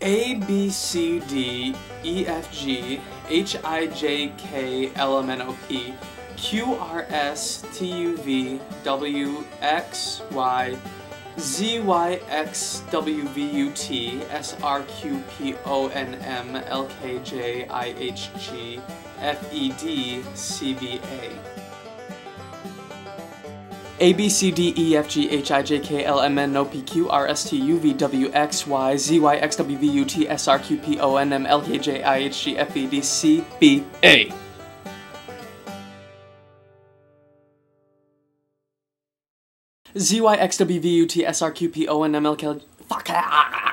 A B C D E F G H I J K L M N O P Q R S T U V W X Y Z Y X W V U T S R Q P O N M L K J I H G F E D C B A a B C D E F G H I J K L M N O P Q R S T U V W X Y Z Y X W V U T S R Q P O N M L K J I H G F E D C B A. Z Y X W V U T S R Q P O N M L K. Fuck. Ah, ah, ah.